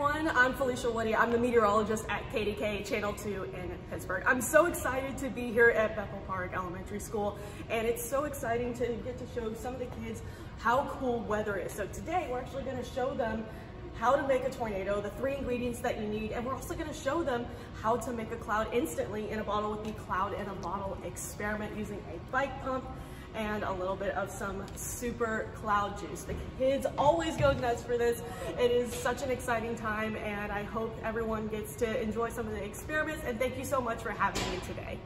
Everyone, I'm Falicia Woody. I'm the meteorologist at KDKA Channel 2 in Pittsburgh. I'm so excited to be here at Bethel Park Elementary School and it's so exciting to get to show some of the kids how cool weather is. So today we're actually going to show them how to make a tornado, the three ingredients that you need, and we're also gonna show them how to make a cloud instantly in a bottle with the cloud in a bottle experiment using a bike pump and a little bit of some super cloud juice. The kids always go nuts for this. It is such an exciting time and I hope everyone gets to enjoy some of the experiments and thank you so much for having me today.